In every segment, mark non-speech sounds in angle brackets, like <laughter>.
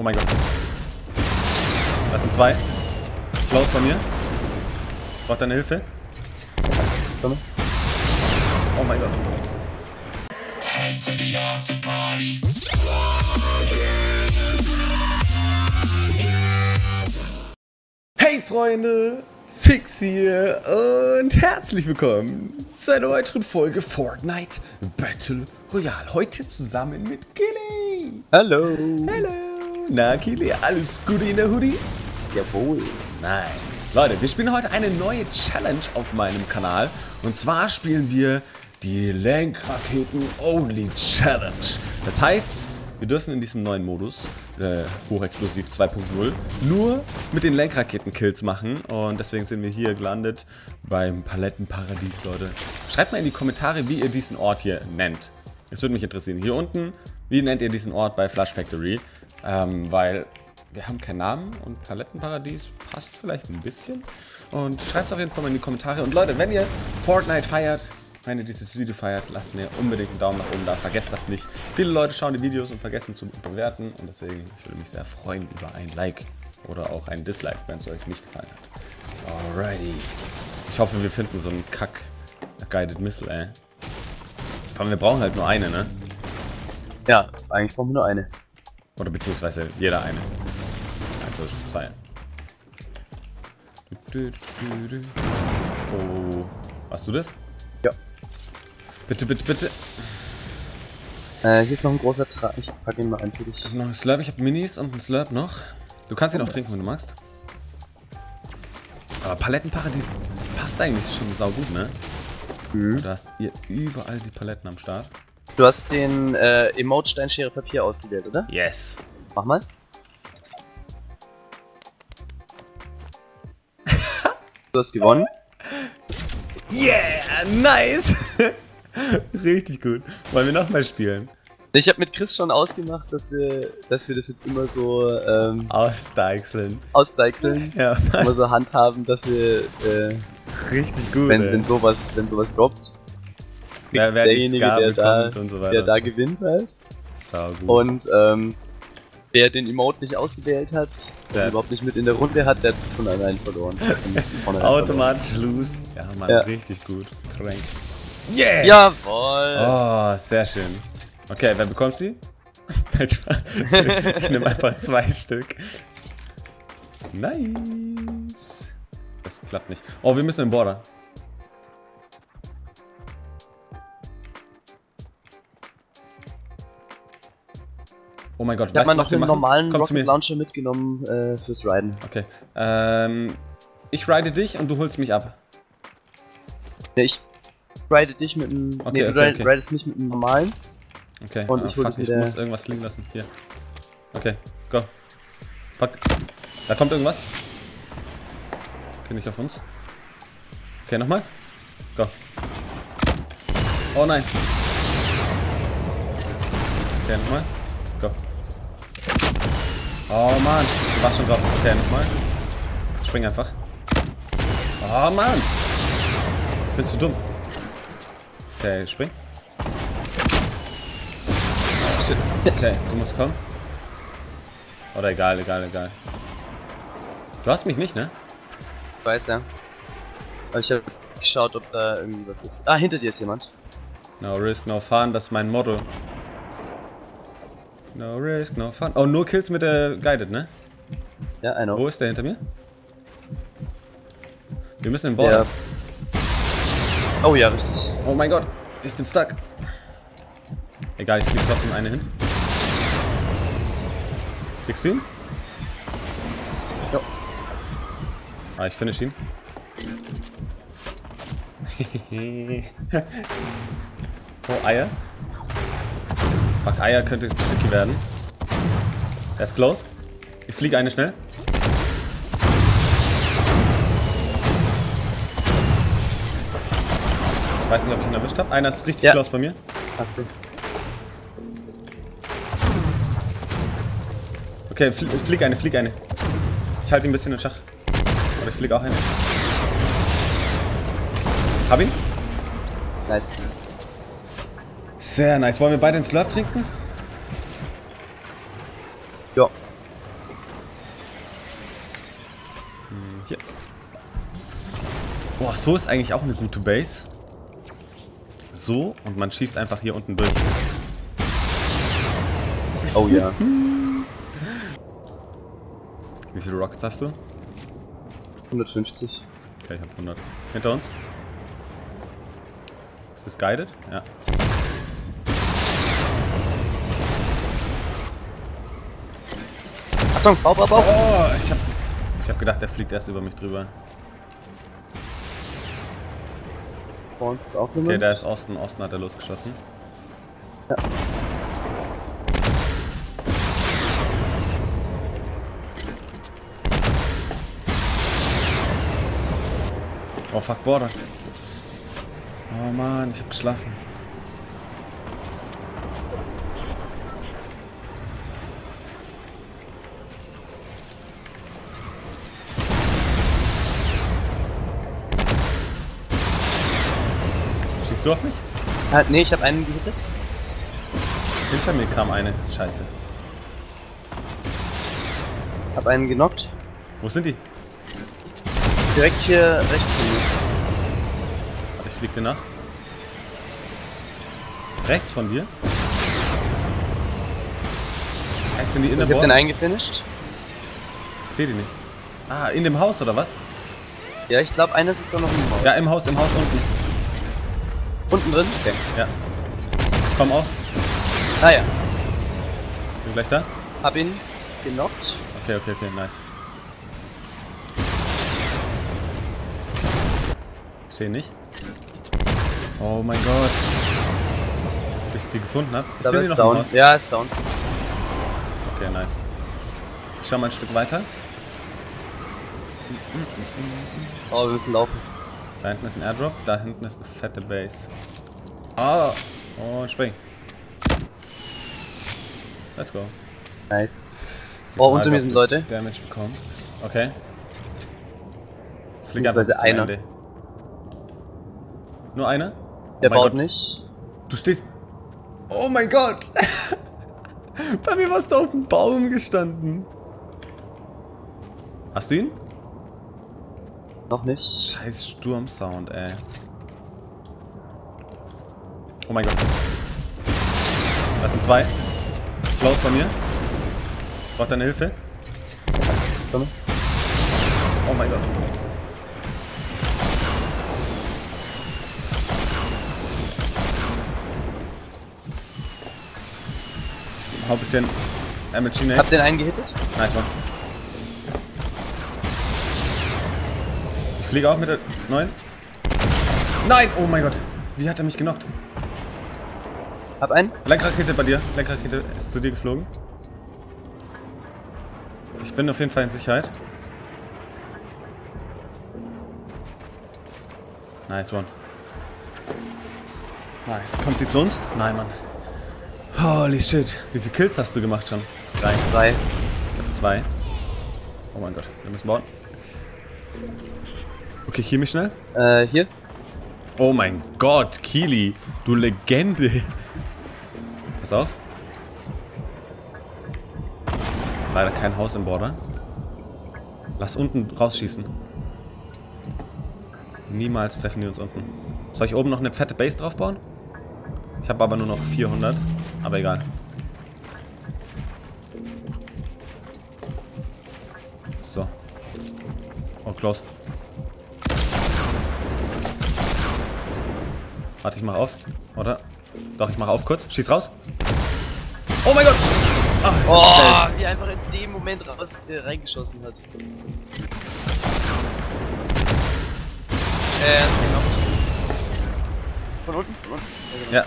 Oh mein Gott. Das sind zwei. Klaus bei mir. Braucht deine Hilfe? Komm. Oh mein Gott. Hey Freunde, Fix hier und herzlich willkommen zu einer weiteren Folge Fortnite Battle Royale. Heute zusammen mit Kili. Hallo. Hallo. Na Kili, alles gut in der Hoodie? Jawohl. Nice. Leute, wir spielen heute eine neue Challenge auf meinem Kanal. Und zwar spielen wir die Lenkraketen Only Challenge. Das heißt, wir dürfen in diesem neuen Modus, äh, Hochexplosiv 2.0, nur mit den Lenkraketen Kills machen. Und deswegen sind wir hier gelandet beim Palettenparadies, Leute. Schreibt mal in die Kommentare, wie ihr diesen Ort hier nennt. Es würde mich interessieren. Hier unten, wie nennt ihr diesen Ort bei Flush Factory? Ähm, weil wir haben keinen Namen und Palettenparadies passt vielleicht ein bisschen. Und schreibt es auf jeden Fall mal in die Kommentare. Und Leute, wenn ihr Fortnite feiert, wenn ihr dieses Video feiert, lasst mir unbedingt einen Daumen nach oben da. Vergesst das nicht. Viele Leute schauen die Videos und vergessen zu bewerten. Und deswegen, ich würde mich sehr freuen über ein Like oder auch ein Dislike, wenn es euch nicht gefallen hat. Alrighty. Ich hoffe, wir finden so einen Kack Guided Missile, ey. Vor allem, wir brauchen halt nur eine, ne? Ja, eigentlich brauchen wir nur eine. Oder beziehungsweise jeder eine. Also zwei. Oh. Hast du das? Ja. Bitte, bitte, bitte. Äh, hier ist noch ein großer Tra Ich pack ihn mal ein für dich. Ich hab noch einen Slurp, ich hab Minis und einen Slurp noch. Du kannst ihn auch trinken, wenn du magst. Aber Palettenparadies passt eigentlich schon saugut, ne? Mhm. Du hast hier überall die Paletten am Start. Du hast den äh, Emote Steinschere Papier ausgewählt, oder? Yes. Mach mal. <laughs> du hast gewonnen. Yeah, nice. <laughs> Richtig gut. Wollen wir nochmal spielen? Ich habe mit Chris schon ausgemacht, dass wir, dass wir das jetzt immer so ähm, Ausdeichseln. ausdeichseln, Ja, immer so handhaben, dass wir, äh, richtig gut. wenn, ey. wenn sowas, wenn sowas droppt, <laughs> wer, wer die derjenige, der da, so weiter. der da so. gewinnt halt. Sau gut. Und ähm, wer den Emote nicht ausgewählt hat, der überhaupt nicht mit in der Runde hat, der hat von allein verloren. <laughs> Automatisch lose. Ja, Mann, Ja. richtig gut. Trank. Yes! Jawohl! Oh, sehr schön. Okay, wer bekommt sie? <laughs> Ich nehme einfach zwei Stück. Nice. Das klappt nicht. Oh, wir müssen im Border. Oh mein Gott, Ich mal du, noch was wir machen? normalen Komm Rocket. Launcher mitgenommen äh, fürs Riden. Okay. Ähm, ich ride dich und du holst mich ab. Ja, ich ride dich mit einem. Okay, nee, du okay, rid- okay. ridest mich mit einem normalen. Okay. Und ah, ich fuck, ich muss irgendwas liegen lassen. Hier. Okay, go. Fuck. Da kommt irgendwas. Okay, nicht auf uns. Okay, nochmal. Go. Oh nein. Okay, nochmal. Go. Oh Mann. Du warst schon drauf. Okay, nochmal. Spring einfach. Oh Mann. Ich bin zu dumm. Okay, spring. Oh, shit. Okay, du musst kommen. Oder egal, egal, egal. Du hast mich nicht, ne? Ich weiß ja. Aber ich hab geschaut, ob da irgendwie was ist. Ah, hinter dir ist jemand. No risk, no fun, das ist mein Motto. No risk, no fun. Oh, nur Kills mit der Guided, ne? Ja, I know. Wo ist der hinter mir? Wir müssen im Border. Der. Oh ja, richtig. Oh mein Gott, ich bin stuck. Egal, ich flieg trotzdem eine hin. Kriegst du ihn? Ja. Ah, ich finish ihn. <laughs> oh, Eier. Fuck, Eier könnte tricky werden. Er ist close. Ich fliege eine schnell. Ich weiß nicht, ob ich ihn erwischt habe. Einer ist richtig Ja. close bei mir. Hast du. Okay, fl flieg eine, flieg eine. Ich halte ihn ein bisschen in Schach. Oder ich flieg auch eine. Hab ihn? Nice. Sehr nice. Wollen wir beide einen Slurp trinken? Ja. Hier. Boah, so ist eigentlich auch eine gute Base. So, und man schießt einfach hier unten durch. Oh ja. Wie viele Rockets hast du? 150. Okay, ich hab 100. Hinter uns? Ist das guided? Ja. Achtung, Bau, Bau, Bau. Oh, ich hab, ich hab gedacht, der fliegt erst über mich drüber. Okay, da ist Osten. Osten hat er losgeschossen. Ja. Oh fuck, Border. Oh man, ich hab geschlafen. Du auf mich? Ah, nee, ich habe einen gehittet. Hinter mir kam eine. Scheiße. Hab einen genockt. Wo sind die? Direkt hier rechts von mir. Warte, ich flieg dir nach. Rechts von dir? Heißt denn die in der Ich hab den eingefinisht. Ich seh die nicht. Ah, in dem Haus oder was? Ja, ich glaube, einer sitzt da noch im Haus. Ja, im Haus, im Haus unten. Unten drin? Okay. Ja. Komm auf. Ah ja. Bin gleich da? Hab ihn genockt. Okay, okay, okay, nice. Ich sehe nicht. Oh mein Gott. Bis ich die gefunden hab. Ist die noch down. Haus? Ja, ist down. Okay, nice. Ich schau mal ein Stück weiter. Oh, wir müssen laufen. Da hinten ist ein Airdrop, da hinten ist eine fette Base. Ah! Oh, spring. Let's go. Nice. Oh, Frage, unter mir sind Leute. Damage bekommst. Okay. Flieg einfach einer. Ende. Nur einer? Der mein baut Gott. nicht. Du stehst. Oh mein Gott! <laughs> Bei mir warst du auf dem Baum gestanden. Hast du ihn? Noch nicht. Scheiß Sturmsound, ey. Oh mein Gott. Das sind zwei. Klaus bei mir. Braucht deine Hilfe? Komm. Oh mein Gott. Hau ein bisschen MLG Hab Nades. den einen gehittet. Nice one. Fliege auch mit der 9. Nein! Oh mein Gott. Wie hat er mich genockt? Hab einen. Lenkrakete bei dir. Lenkrakete ist zu dir geflogen. Ich bin auf jeden Fall in Sicherheit. Nice one. Nice. Kommt die zu uns? Nein, Mann. Holy shit. Wie viele Kills hast du gemacht schon? Drei. Drei. Ich habe zwei. Oh mein Gott. Wir müssen bauen. Okay, hier mich schnell. Äh, hier. Oh mein Gott, Kili, du Legende. Pass auf. Leider kein Haus im Border. Lass unten rausschießen. Niemals treffen die uns unten. Soll ich oben noch eine fette Base draufbauen? Ich habe aber nur noch 400. Aber egal. So. Oh, close. Warte, ich mach auf. Oder? Doch, ich mach auf kurz. Schieß raus. Oh mein Gott! Ich Oh, wie er einfach in dem Moment raus, äh, reingeschossen hat. Äh, ist genockt. Von unten? Von unten? Ja, genau. Ja.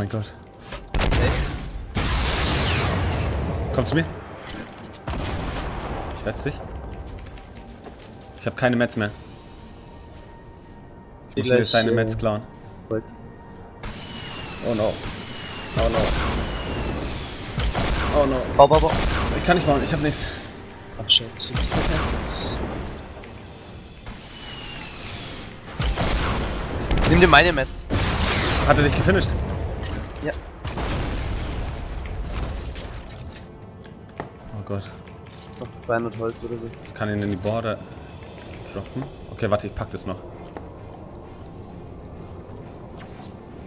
Mein Gott. Komm zu mir. Ich retz dich. Ich habe keine Mets mehr. Ich Geh muss mir seine äh, Mets klauen. Oh no. Oh no. Oh no. Bau, bau, bau. Ich kann nicht bauen, ich hab nichts. Ach, stimmt. Nimm dir meine Metz. Hat er dich gefinisht? Ja. Oh Gott. Noch 200 Holz oder so. Ich kann ihn in die Border droppen. Okay, warte, ich pack das noch.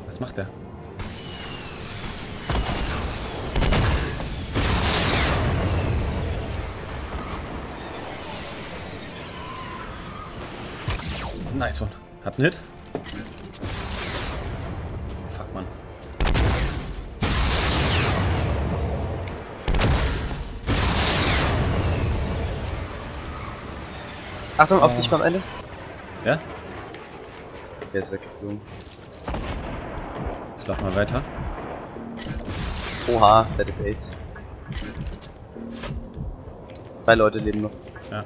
Was macht der? Nice one. Hat einen Hit. Achtung, auf dich am Ende. Ja? Der ist weggeflogen. Ich lauf mal weiter. Oha, fette Base. Drei Leute leben noch. Ja.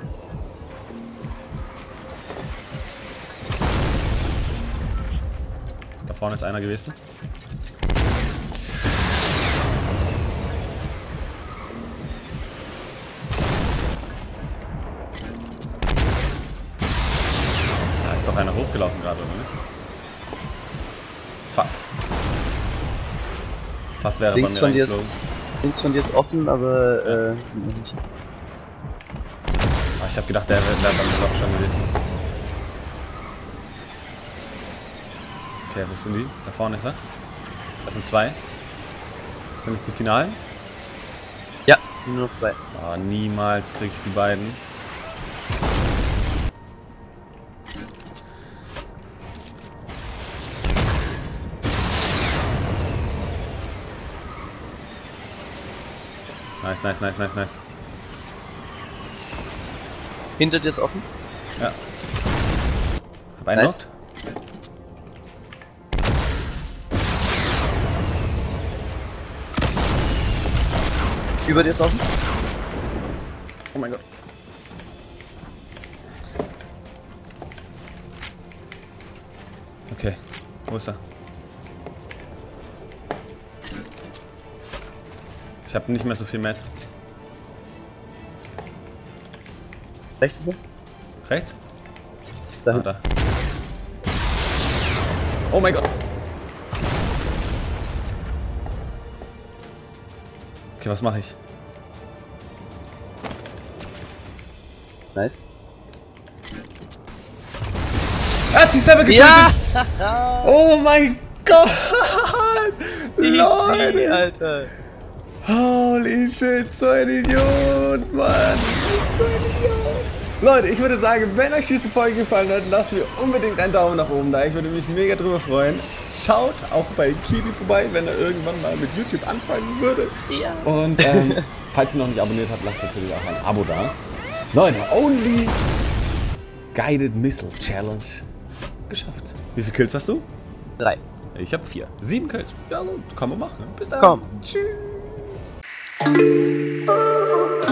Da vorne ist einer gewesen. Doch einer hochgelaufen gerade, oder nicht? Fuck. Fast wäre bei Links mir von ist, links von dir ist offen, aber äh, noch. Ah, ich hab gedacht, der wäre wär bei mir doch schon gewesen. Okay, wo sind die? Da vorne ist er. Das sind zwei. Sind es die Finalen? Ja, nur noch zwei. Ah, niemals kriege ich die beiden. Nice, nice, nice, nice, nice. Hinter dir ist offen. Ja. Hab einen Nice. Über dir ist offen. Oh mein Gott. Okay, wo ist er? Ich habe nicht mehr so viel Mats. Rechts ist er. Rechts? Da Ah, da. Oh mein Gott. Okay, was mache ich? Nice. Er hat sich selber getötet! Ja! Oh mein Gott! <laughs> GG, Leute! Alter. Holy shit, so ein Idiot, Mann! So ein Idiot! Leute, ich würde sagen, wenn euch diese Folge gefallen hat, lasst mir unbedingt einen Daumen nach oben da. Ich würde mich mega drüber freuen. Schaut auch bei Kiwi vorbei, wenn er irgendwann mal mit YouTube anfangen würde. Ja. Und ähm, <laughs> falls ihr noch nicht abonniert habt, lasst natürlich auch ein Abo da. Leute, Only Guided Missile Challenge geschafft. Wie viele Kills hast du? Drei. Ich habe vier. Sieben Kills. Ja gut, kann man machen. Bis dann. Komm. Tschüss. Ooh.